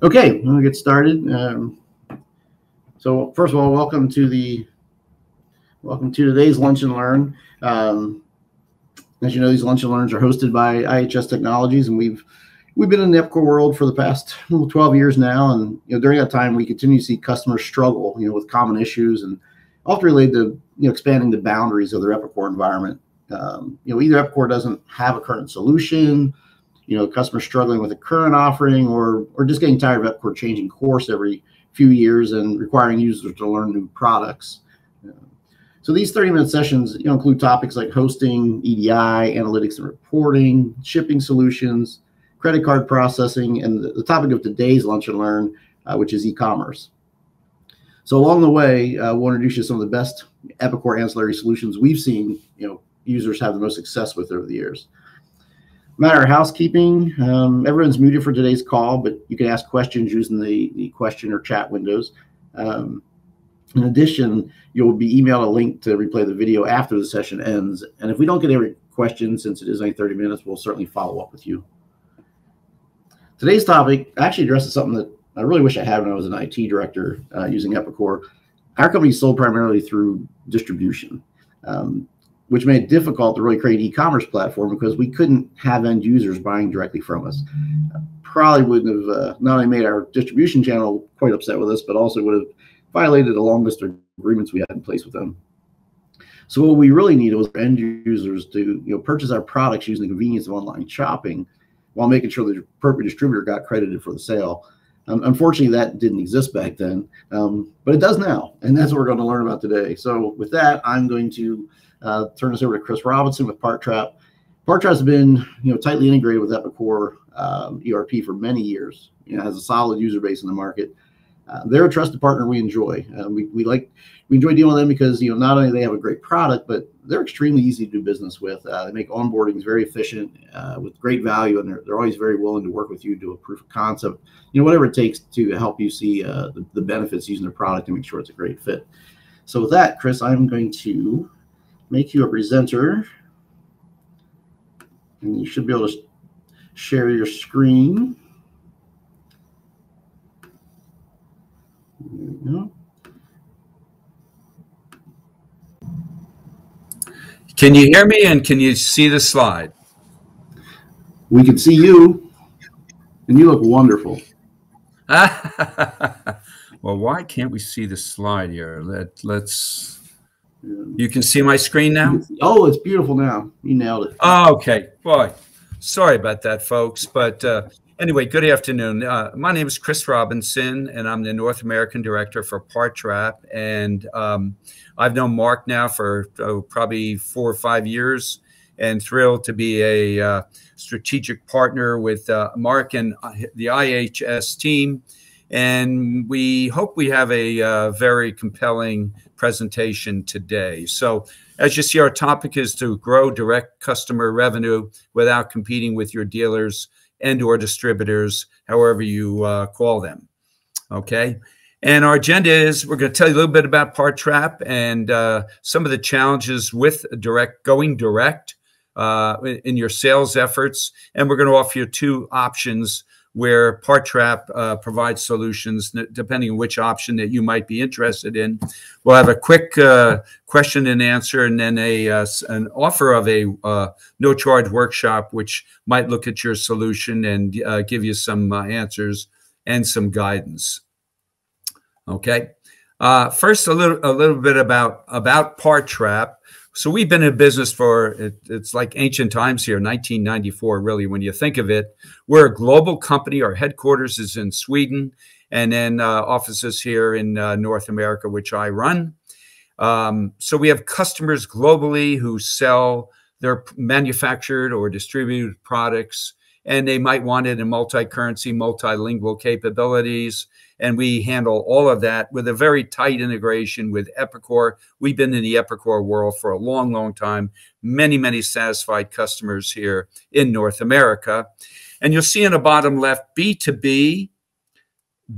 Okay, we'll get started. Um, so first of all, welcome to the welcome to today's Lunch and Learn. Um, as you know, these Lunch and Learns are hosted by IHS Technologies, and we've we've been in the Epicor world for the past 12 years now, and you know during that time we continue to see customers struggle, you know, with common issues and often related to you know expanding the boundaries of their Epicor environment. Um, you know, either Epicor doesn't have a current solution, you know, customers struggling with a current offering, or or just getting tired of Epicor changing course every few years and requiring users to learn new products. So these 30-minute sessions, you know, include topics like hosting, EDI, analytics and reporting, shipping solutions, credit card processing, and the, the topic of today's lunch and learn, uh, which is e-commerce. So along the way, uh, we'll introduce you to some of the best Epicor ancillary solutions we've seen, you know, users have the most success with over the years. Matter of housekeeping, um, everyone's muted for today's call, but you can ask questions using the, the question or chat windows. Um, in addition, you'll be emailed a link to replay the video after the session ends. And if we don't get every question, since it is only 30 minutes, we'll certainly follow up with you. Today's topic actually addresses something that I really wish I had when I was an IT director uh, using Epicor. Our company sold primarily through distribution, um, which made it difficult to really create an e-commerce platform because we couldn't have end users buying directly from us. Probably wouldn't have uh, not only made our distribution channel quite upset with us, but also would have violated a long list of agreements we had in place with them. So what we really needed was end users to you know purchase our products using the convenience of online shopping, while making sure the appropriate distributor got credited for the sale. Um, unfortunately, that didn't exist back then, um, but it does now, and that's what we're going to learn about today. So with that, I'm going to uh, turn this over to Chris Robinson with PartTrap. PartTrap has been you know tightly integrated with Epicor um, ERP for many years. You know, has a solid user base in the market uh, they're a trusted partner we enjoy. Uh, we, we like we enjoy dealing with them because you know not only they have a great product, but they're extremely easy to do business with. Uh, they make onboarding very efficient uh, with great value, and they're, they're always very willing to work with you, to do a proof of concept, you know whatever it takes to help you see uh, the, the benefits using their product and make sure it's a great fit. So with that, Chris, I'm going to make you a presenter, and you should be able to share your screen. Can you hear me and can you see the slide? We can see you, and you look wonderful. well, why can't we see the slide here? Let let's. You can see my screen now. Oh, it's beautiful now. You nailed it. Oh, okay, boy. Sorry about that, folks, but uh, Anyway, good afternoon. Uh, my name is Chris Robinson, and I'm the North American Director for PartTrap. And um, I've known Mark now for oh, probably four or five years, and thrilled to be a uh, strategic partner with uh, Mark and uh, the IHS team. And we hope we have a uh, very compelling presentation today. So, as you see, our topic is to grow direct customer revenue without competing with your dealers and or distributors, however you uh, call them. Okay. And our agenda is we're going to tell you a little bit about PartTrap and uh, some of the challenges with direct going direct uh, in your sales efforts. And we're going to offer you two options where PartTrap uh, provides solutions depending on which option that you might be interested in. We'll have a quick uh, question and answer, and then a uh, an offer of a uh, no charge workshop, which might look at your solution and uh, give you some uh, answers and some guidance. Okay. first, a little a little bit about about PartTrap. So we've been in business for it, it's like ancient times here, 1994, really, when you think of it. We're a global company. Our headquarters is in Sweden, and then uh, offices here in uh, North America, which I run. Um, so we have customers globally who sell their manufactured or distributed products, and they might want it in multi-currency, multilingual capabilities and we handle all of that with a very tight integration with Epicor. We've been in the Epicor world for a long, long time. Many, many satisfied customers here in North America. And you'll see in the bottom left B2B,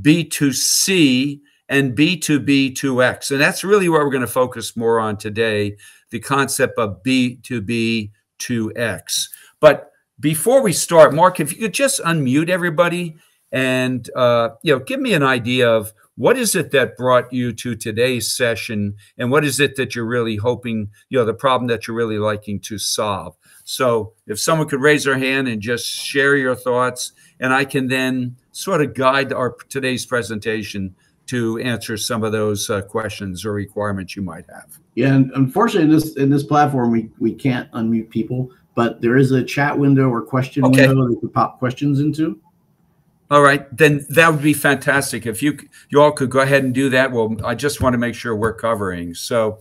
B2C, and B2B2X. And that's really what we're going to focus more on today the concept of B2B2X. But before we start, Mark, if you could just unmute everybody and uh, you know, give me an idea of what is it that brought you to today's session, and what is it that you're really hoping, you know, the problem that you're really liking to solve. So, if someone could raise their hand and just share your thoughts, and I can then sort of guide our today's presentation to answer some of those uh, questions or requirements you might have. Yeah, and unfortunately, in this in this platform, we we can't unmute people, but there is a chat window or question okay. window that you can pop questions into. All right, then that would be fantastic. If you you all could go ahead and do that. Well, I just want to make sure we're covering. So,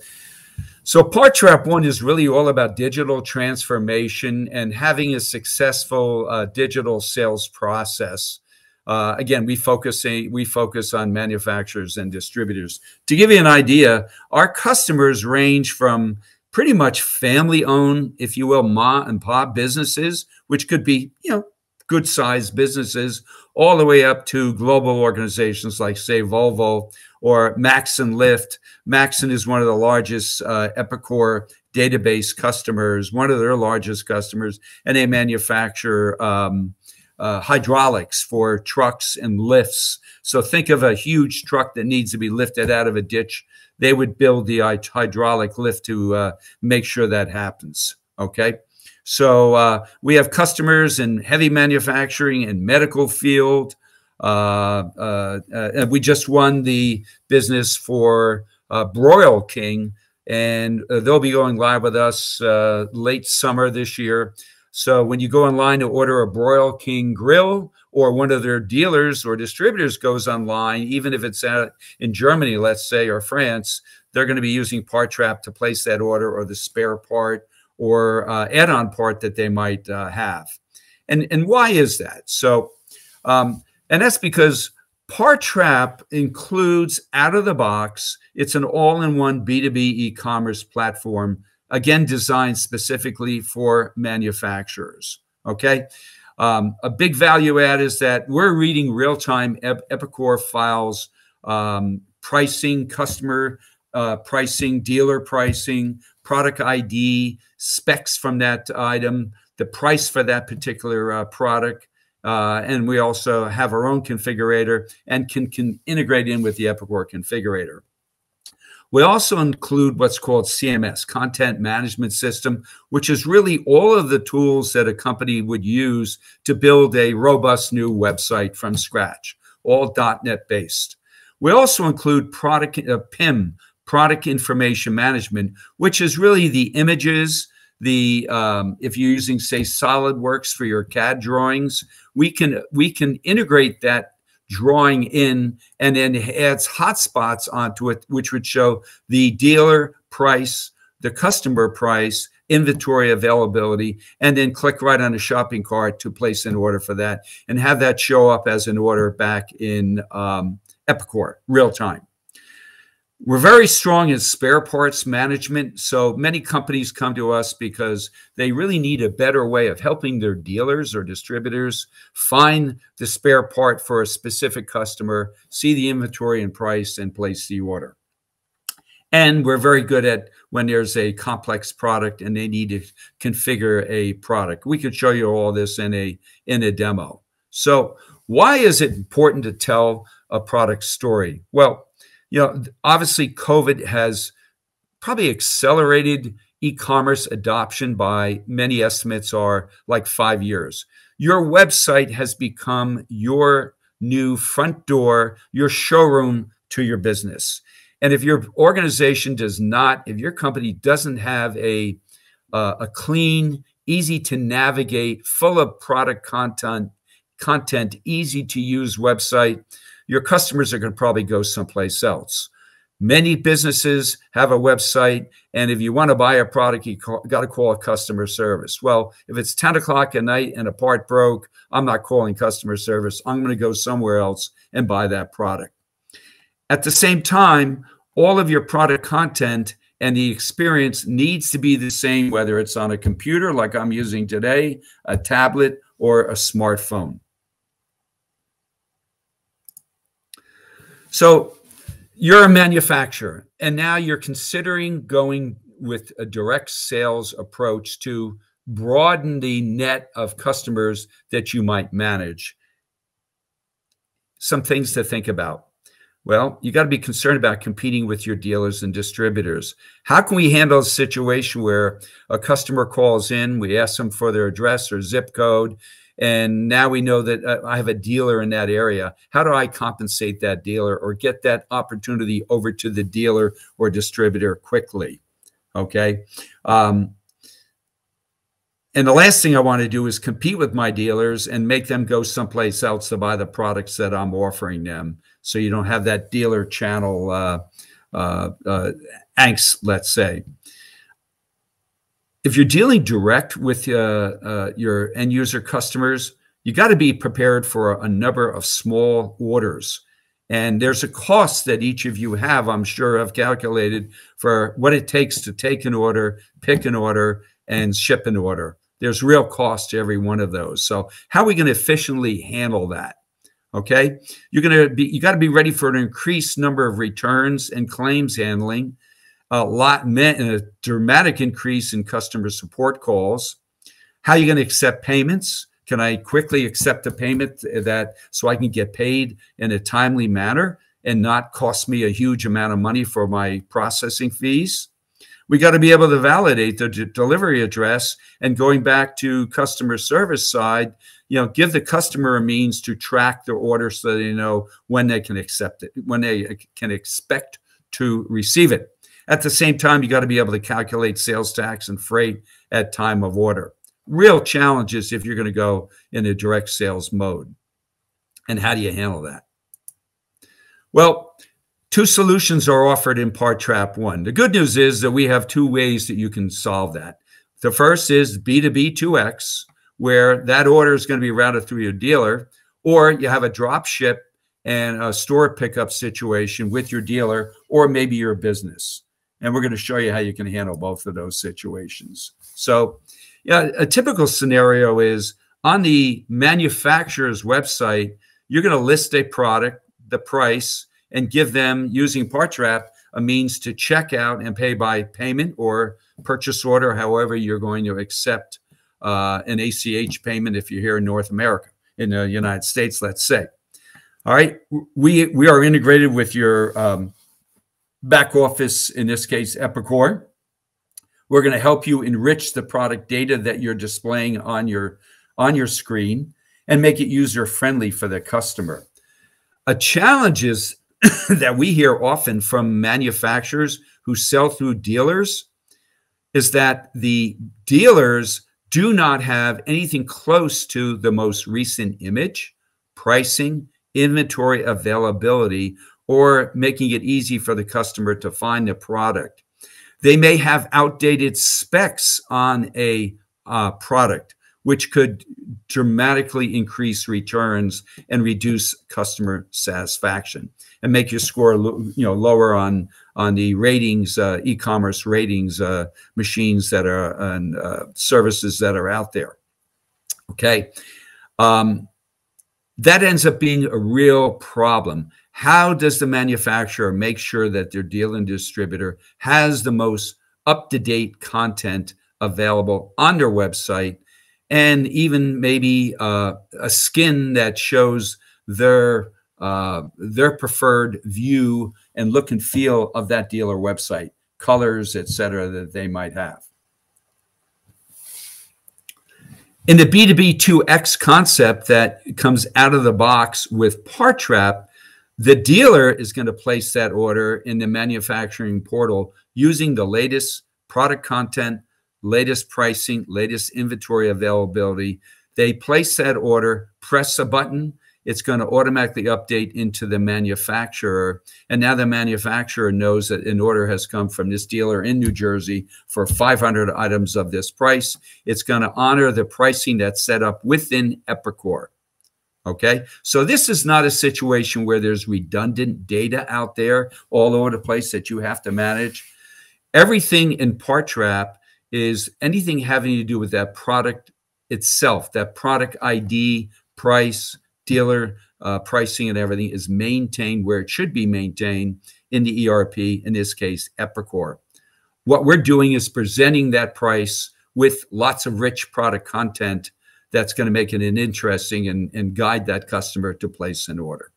so Parttrap One is really all about digital transformation and having a successful uh, digital sales process. Uh, again, we focus we focus on manufacturers and distributors. To give you an idea, our customers range from pretty much family-owned, if you will, ma and pa businesses, which could be you know good-sized businesses, all the way up to global organizations like, say, Volvo or Maxon Lift. Maxon is one of the largest uh, Epicor database customers, one of their largest customers, and they manufacture. Um, uh, hydraulics for trucks and lifts. So think of a huge truck that needs to be lifted out of a ditch. They would build the hydraulic lift to uh, make sure that happens. Okay. So uh, we have customers in heavy manufacturing and medical field. Uh, uh, uh, we just won the business for Broil King, and they'll be going live with us late summer this year. So when you go online to order a Broil King grill, or one of their dealers or distributors goes online, even if it's in Germany, let's say, or France, they're going to be using Parttrap to place that order or the spare part or uh, add-on part that they might uh, have. And and why is that? So, um, and that's because Parttrap includes out of the box. It's an all-in-one B2B e-commerce platform again designed specifically for manufacturers. Okay. Um, a big value add is that we're reading real time Ep- Epicor files, um, pricing, customer uh, pricing, dealer pricing, product ID, specs from that item, the price for that particular uh, product. Uh, and we also have our own configurator and can, can integrate in with the Epicor configurator. We also include what's called CMS, Content Management System, which is really all of the tools that a company would use to build a robust new website from scratch, all .NET based. We also include product uh, PIM, Product Information Management, which is really the images, the um, if you're using say SolidWorks for your CAD drawings, we can we can integrate that drawing in and then adds hotspots onto it, which would show the dealer price, the customer price, inventory availability, and then click right on the shopping cart to place an order for that and have that show up as an order back in um, Epicor real time. We're very strong in spare parts management. So many companies come to us because they really need a better way of helping their dealers or distributors find the spare part for a specific customer, see the inventory and price, and place the order. And we're very good at when there's a complex product and they need to configure a product. We could show you all this in a in a demo. So why is it important to tell a product story? Well, you know, obviously COVID has probably accelerated e-commerce adoption by many estimates are like five years. Your website has become your new front door, your showroom to your business. And if your organization does not, if your company doesn't have a uh, a clean, easy to navigate, full of product content, content, easy to use website, your customers are going to probably go someplace else. Many businesses have a website, and if you want to buy a product, you got to call customer service. Well, if it's 10 o'clock at night and a part broke, I'm not calling customer service. I'm going to go somewhere else and buy that product. At the same time, all of your product content and the experience needs to be the same, whether it's on a computer like I'm using today, a tablet, or a smartphone. So you're a manufacturer and now you're considering going with a direct sales approach to broaden the net of customers that you might manage. some things to think about. Well, you got to be concerned about competing with your dealers and distributors. How can we handle a situation where a customer calls in, we ask them for their address or zip code, and now we know that uh, I have a dealer in that area. How do I compensate that dealer or get that opportunity over to the dealer or distributor quickly? Okay. Um, and the last thing I want to do is compete with my dealers and make them go someplace else to buy the products that I'm offering them. So you don't have that dealer channel uh, uh, uh, angst, let's say. If you're dealing direct with uh, uh, your end user customers, you got to be prepared for a number of small orders. And there's a cost that each of you have, I'm sure, have calculated for what it takes to take an order, pick an order, and ship an order. There's real cost to every one of those. So how are we going to efficiently handle that? Okay, you're going to be you got to be ready for an increased number of returns and claims handling, a lot a dramatic increase in customer support calls. How are you going to accept payments? Can I quickly accept a payment that so I can get paid in a timely manner and not cost me a huge amount of money for my processing fees? we got to be able to validate the delivery address and going back to customer service side you know give the customer a means to track their order so they know when they can accept it when they can expect to receive it at the same time you got to be able to calculate sales tax and freight at time of order real challenges if you're going to go in a direct sales mode and how do you handle that well Two solutions are offered in Parttrap 1. The good news is that we have two ways that you can solve that. The first is B2B2X, where that order is going to be routed through your dealer, or you have a drop ship and a store pickup situation with your dealer or maybe your business. And we're going to show you how you can handle both of those situations. So, yeah, a typical scenario is on the manufacturer's website, you're going to list a product, the price, and give them using PartTrap a means to check out and pay by payment or purchase order, however you're going to accept uh, an ACH payment if you're here in North America, in the United States, let's say. All right, we we are integrated with your um, back office, in this case, Epicor. We're going to help you enrich the product data that you're displaying on your on your screen and make it user friendly for the customer. A challenge is that we hear often from manufacturers who sell through dealers is that the dealers do not have anything close to the most recent image, pricing, inventory availability, or making it easy for the customer to find the product. They may have outdated specs on a uh, product which could dramatically increase returns and reduce customer satisfaction and make your score you know lower on on the ratings uh, e-commerce ratings uh, machines that are and uh, services that are out there. Okay. Um, that ends up being a real problem how does the manufacturer make sure that their dealer and distributor has the most up-to-date content available on their website and even maybe uh, a skin that shows their uh, their preferred view and look and feel of that dealer website, colors, etc., that they might have. In the B2B2X concept that comes out of the box with PartTrap, the dealer is going to place that order in the manufacturing portal using the latest product content, latest pricing, latest inventory availability. They place that order, press a button, it's going to automatically update into the manufacturer. And now the manufacturer knows that an order has come from this dealer in New Jersey for 500 items of this price. It's going to honor the pricing that's set up within Epicor. Okay, so this is not a situation where there's redundant data out there all over the place that you have to manage. Everything in PartTrap is anything having to do with that product itself, that product ID, price, dealer uh, pricing, and everything is maintained where it should be maintained in the ERP, in this case, Epicor. What we're doing is presenting that price with lots of rich product content that's going to make it an interesting and, and guide that customer to place an order.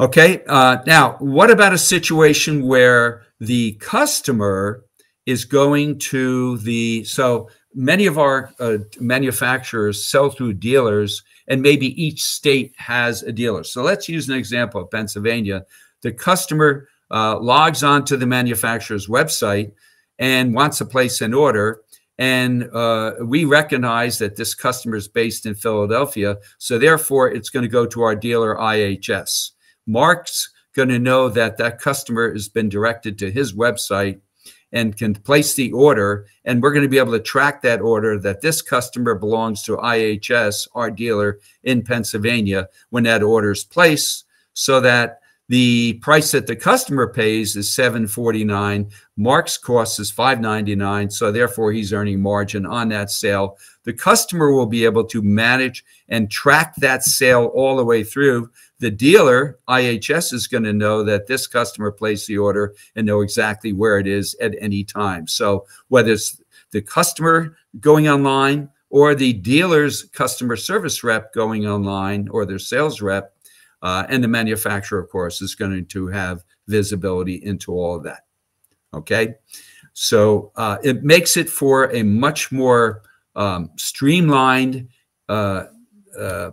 Okay. Uh, now, what about a situation where the customer is going to the so many of our uh, manufacturers sell through dealers, and maybe each state has a dealer. So let's use an example of Pennsylvania. The customer uh, logs onto the manufacturer's website and wants to place an order. And uh, we recognize that this customer is based in Philadelphia. So therefore, it's going to go to our dealer IHS. Mark's going to know that that customer has been directed to his website and can place the order. And we're going to be able to track that order that this customer belongs to IHS, our dealer in Pennsylvania, when that order is placed, so that the price that the customer pays is 749 mark's cost is 599 so therefore he's earning margin on that sale. The customer will be able to manage and track that sale all the way through. The dealer, IHS, is going to know that this customer placed the order and know exactly where it is at any time. So whether it's the customer going online or the dealer's customer service rep going online or their sales rep, uh, and the manufacturer, of course, is going to have visibility into all of that. Okay. So uh, it makes it for a much more um, streamlined uh, uh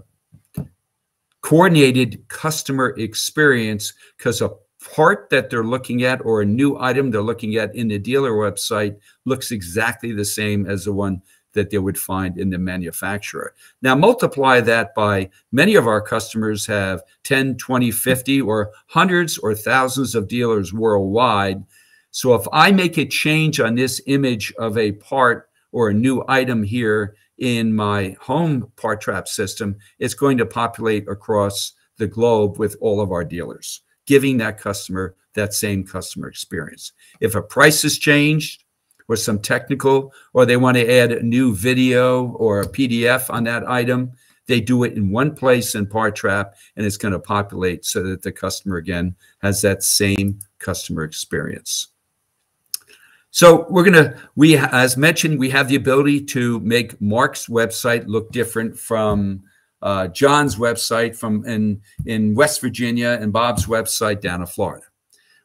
coordinated customer experience because a part that they're looking at or a new item they're looking at in the dealer website looks exactly the same as the one that they would find in the manufacturer. Now, multiply that by many of our customers have 10, 20, 50, or hundreds or thousands of dealers worldwide. So if I make a change on this image of a part or a new item here in my home Parttrap system, it's going to populate across the globe with all of our dealers, giving that customer that same customer experience. If a price has changed or some technical, or they want to add a new video or a PDF on that item, they do it in one place in Parttrap and it's going to populate so that the customer again has that same customer experience. So we're gonna we as mentioned we have the ability to make Mark's website look different from uh, John's website from in in West Virginia and Bob's website down in Florida.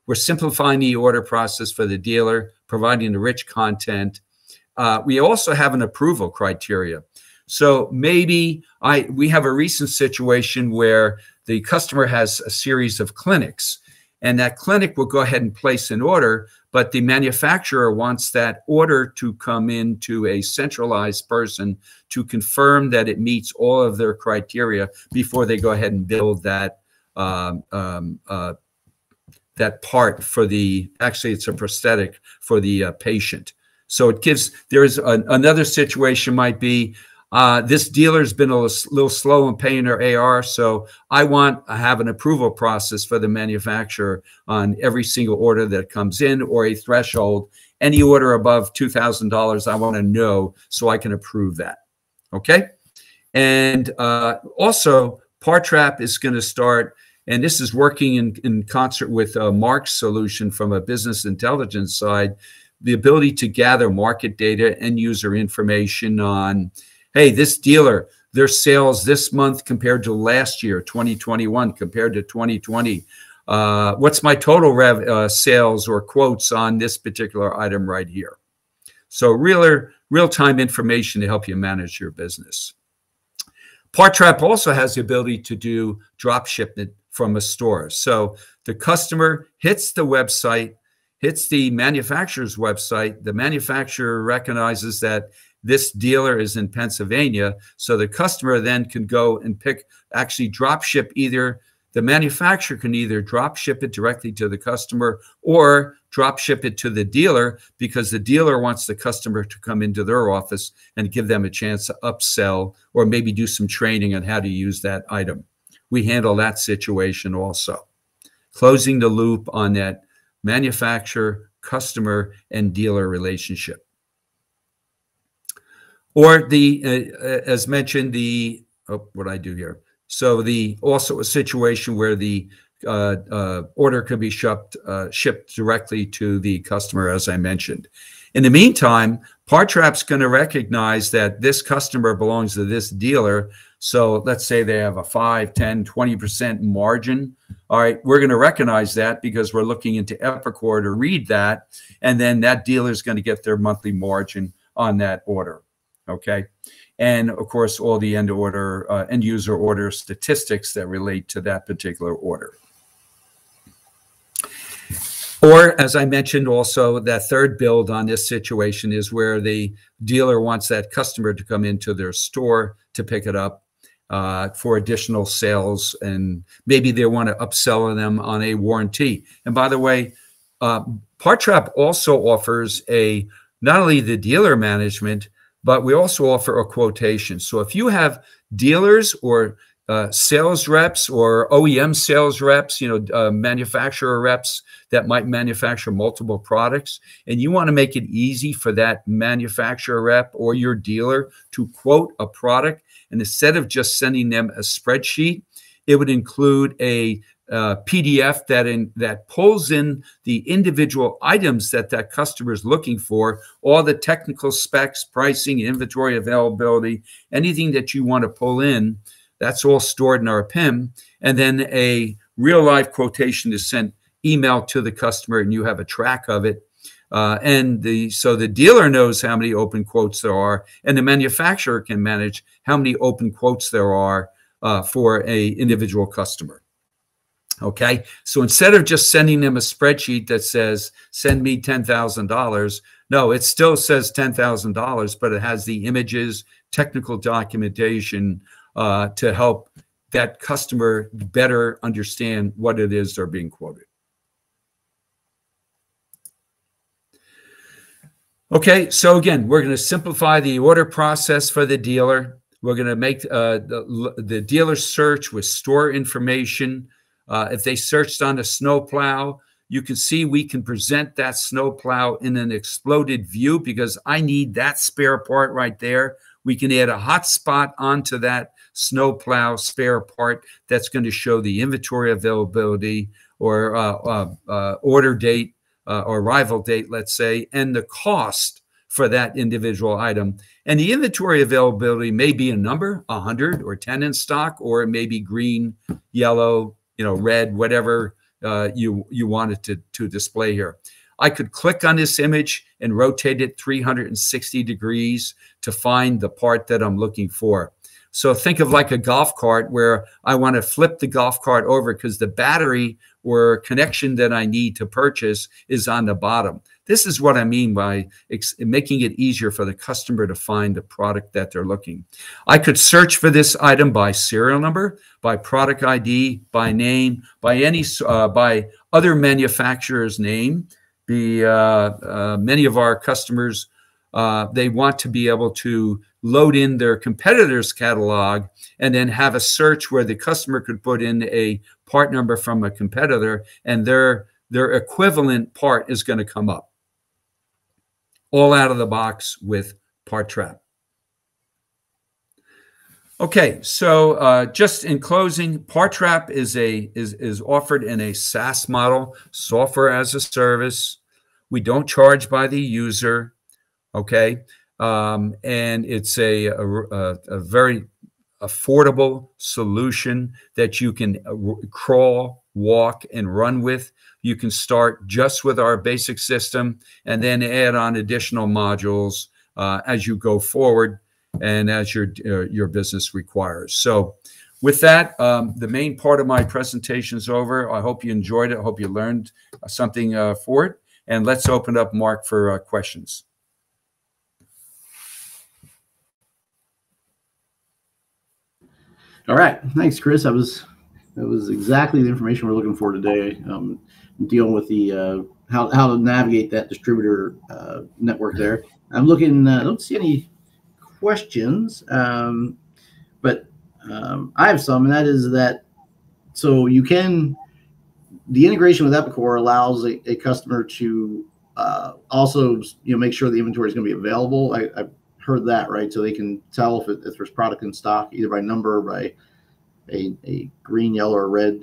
We're simplifying the order process for the dealer, providing the rich content. Uh, we also have an approval criteria. So maybe I we have a recent situation where the customer has a series of clinics and that clinic will go ahead and place an order, but the manufacturer wants that order to come in to a centralized person to confirm that it meets all of their criteria before they go ahead and build that um, um, uh, that part for the actually it's a prosthetic for the uh, patient so it gives there's another situation might be uh, this dealer's been a little, slow in paying their AR, so I want to have an approval process for the manufacturer on every single order that comes in or a threshold. Any order above $2,000, I want to know so I can approve that. Okay? And uh, also, Parttrap is going to start, and this is working in, in concert with uh, Mark's solution from a business intelligence side, the ability to gather market data and user information on hey, this dealer, their sales this month compared to last year, 2021 compared to 2020. Uh, what's my total rev uh, sales or quotes on this particular item right here? So real real-time information to help you manage your business. Parttrap also has the ability to do drop shipment from a store. So the customer hits the website, hits the manufacturer's website. The manufacturer recognizes that this dealer is in Pennsylvania. So the customer then can go and pick, actually drop ship either the manufacturer can either drop ship it directly to the customer or drop ship it to the dealer because the dealer wants the customer to come into their office and give them a chance to upsell or maybe do some training on how to use that item. We handle that situation also. Closing the loop on that manufacturer, customer, and dealer relationship or the uh, uh, as mentioned the oh, what I do here. So the also a situation where the uh, uh, order could be shipped uh, shipped directly to the customer, as I mentioned. In the meantime, Parttrap's going to recognize that this customer belongs to this dealer. So let's say they have a 5, 10, 20% margin. All right, we're going to recognize that because we're looking into Epicor to read that. And then that dealer is going to get their monthly margin on that order. Okay. And of course, all the end order, uh, end user order statistics that relate to that particular order. Or, as I mentioned, also that third build on this situation is where the dealer wants that customer to come into their store to pick it up uh, for additional sales, and maybe they want to upsell them on a warranty. And by the way, uh, PartTrap also offers a not only the dealer management, but we also offer a quotation. So if you have dealers or uh, sales reps or OEM sales reps, you know, uh, manufacturer reps that might manufacture multiple products, and you want to make it easy for that manufacturer rep or your dealer to quote a product, and instead of just sending them a spreadsheet, it would include a uh, PDF that in that pulls in the individual items that that customer is looking for, all the technical specs, pricing, inventory availability, anything that you want to pull in that's all stored in our PIM. And then a real life quotation is sent email to the customer and you have a track of it. Uh, and the so the dealer knows how many open quotes there are, and the manufacturer can manage how many open quotes there are uh, for a individual customer. Okay, so instead of just sending them a spreadsheet that says "send me ten thousand dollars," no, it still says ten thousand dollars, but it has the images, technical documentation, uh, to help that customer better understand what it is they're being quoted. Okay, so again, we're going to simplify the order process for the dealer. We're going to make uh, the, the dealer search with store information. Uh, if they searched on a snowplow, you can see we can present that snowplow in an exploded view because I need that spare part right there. We can add a hotspot onto that snowplow spare part that's going to show the inventory availability or uh, uh, uh, order date uh, or arrival date, let's say, and the cost for that individual item. And the inventory availability may be a number, 100 or 10 in stock, or it may be green, yellow, you know, red, whatever uh, you you wanted to, to display here. I could click on this image and rotate it 360 degrees to find the part that I'm looking for. So think of like a golf cart where I want to flip the golf cart over because the battery or connection that I need to purchase is on the bottom. This is what I mean by making it easier for the customer to find the product that they're looking. I could search for this item by serial number, by product ID, by name, by any uh, by other manufacturer's name. The uh, uh, many of our customers uh, they want to be able to load in their competitor's catalog and then have a search where the customer could put in a part number from a competitor and their their equivalent part is going to come up all out of the box with PartTrap. Okay, so uh, just in closing, PartTrap is a is is offered in a SaaS model, software as a service. We don't charge by the user. Okay, um, and it's a, a, a, very affordable solution that you can uh, crawl, walk, and run with. You can start just with our basic system and then add on additional modules uh, as you go forward and as your uh, your business requires. So. With that, um, the main part of my presentation is over. I hope you enjoyed it. I hope you learned something uh, for it. And let's open up, Mark, for uh, questions. All right, thanks, Chris. That was that was exactly the information we're looking for today. Um, dealing with the uh, how how to navigate that distributor uh, network there. I'm looking. Uh, I don't see any questions, um, but um, I have some, and that is that. So you can the integration with Epicor allows a, a customer to uh, also you know make sure the inventory is going to be available. I, I heard that right, so they can tell if, it, if there's product in stock either by number or by a, a green, yellow, or red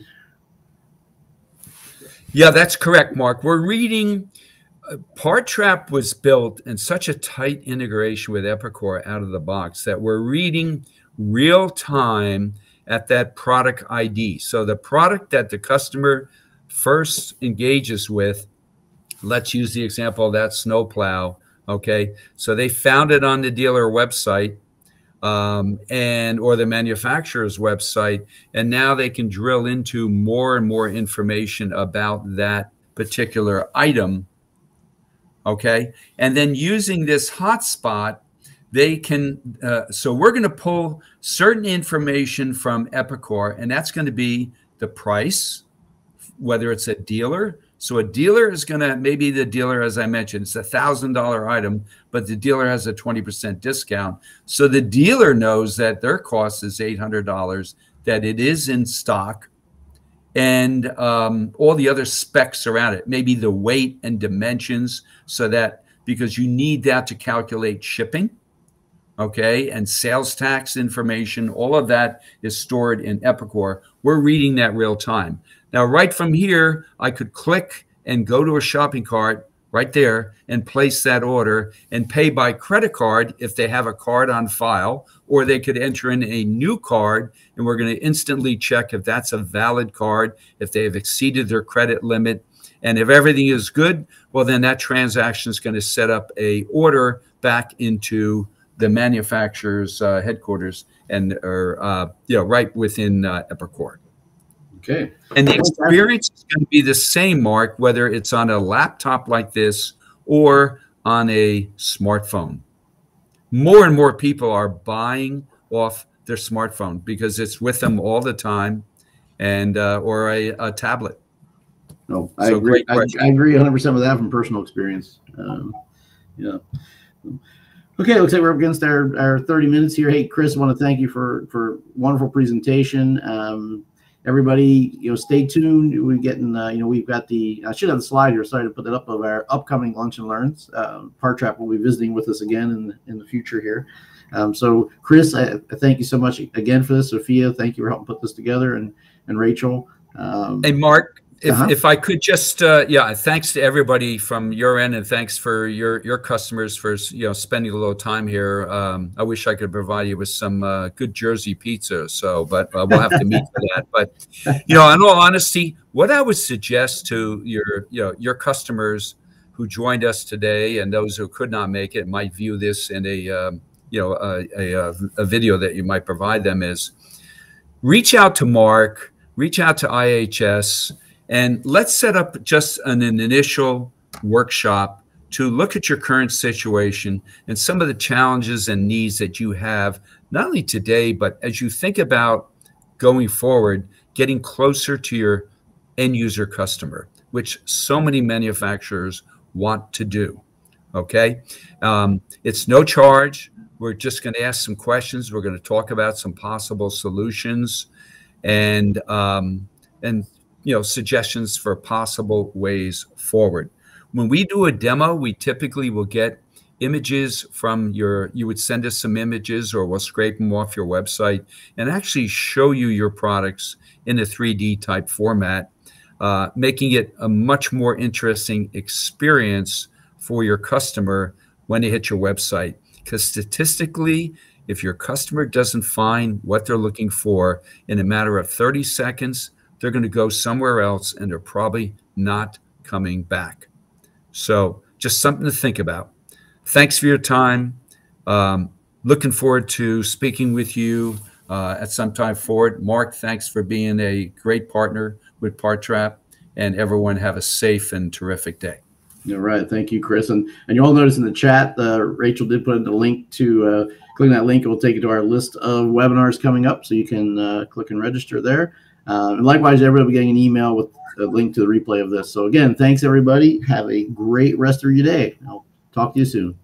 Yeah, that's correct, Mark. We're reading. Uh, PartTrap was built in such a tight integration with Epicor out of the box that we're reading real time at that product ID. So the product that the customer first engages with, let's use the example of that snowplow. Okay, so they found it on the dealer website um, and or the manufacturer's website, and now they can drill into more and more information about that particular item. Okay, and then using this hotspot, they can. Uh, so we're going to pull certain information from Epicor, and that's going to be the price, whether it's a dealer. So a dealer is going to maybe the dealer, as I mentioned, it's a thousand dollar item, but the dealer has a twenty percent discount. So the dealer knows that their cost is eight hundred dollars, that it is in stock, and um, all the other specs around it, maybe the weight and dimensions, so that because you need that to calculate shipping okay, and sales tax information, all of that is stored in Epicor. We're reading that real time. Now, right from here, I could click and go to a shopping cart right there and place that order and pay by credit card if they have a card on file, or they could enter in a new card and we're going to instantly check if that's a valid card, if they have exceeded their credit limit. And if everything is good, well, then that transaction is going to set up a order back into the manufacturer's uh, headquarters and are uh, you know right within uh, Epicor. Okay. And the experience is going to be the same, Mark, whether it's on a laptop like this or on a smartphone. More and more people are buying off their smartphone because it's with them all the time, and uh, or a, a tablet. No, I so agree. I, I, agree 100 percent with that from personal experience. Um, yeah. Okay, looks like we're up against our, our 30 minutes here. Hey, Chris, I want to thank you for for wonderful presentation. Um, everybody, you know, stay tuned. We're getting, uh, you know, we've got the, I should have the slide here. Sorry to put that up of our upcoming lunch and learns. Um, PartTrap will be visiting with us again in in the future here. Um, so, Chris, I, I, thank you so much again for this. Sophia, thank you for helping put this together, and and Rachel. Um, hey, Mark, if, uh-huh. if I could just, uh, yeah, thanks to everybody from your end, and thanks for your your customers for you know spending a little time here. Um, I wish I could provide you with some uh, good Jersey pizza, so but uh, we'll have to meet for that. But you know, in all honesty, what I would suggest to your you know your customers who joined us today, and those who could not make it, might view this in a um, you know a, a, a video that you might provide them is reach out to Mark, reach out to IHS and let's set up just an, an initial workshop to look at your current situation and some of the challenges and needs that you have, not only today, but as you think about going forward, getting closer to your end user customer, which so many manufacturers want to do. Okay. Um, it's no charge. We're just going to ask some questions. We're going to talk about some possible solutions and, um, and you know suggestions for possible ways forward. When we do a demo, we typically will get images from your you would send us some images or we'll scrape them off your website and actually show you your products in a 3D type format, uh, making it a much more interesting experience for your customer when they hit your website. Because statistically, if your customer doesn't find what they're looking for in a matter of 30 seconds, they're going to go somewhere else and they're probably not coming back. So, just something to think about. Thanks for your time. Um, looking forward to speaking with you uh, at some time forward. Mark, thanks for being a great partner with PartTrap, and everyone have a safe and terrific day. All right, thank you, Chris. And and you all notice in the chat, uh, Rachel did put in the link to uh, clicking that link. It will take you to our list of webinars coming up, so you can uh, click and register there. Uh, and likewise, everybody will be getting an email with a link to the replay of this. So again, thanks everybody. Have a great rest of your day. I'll talk to you soon.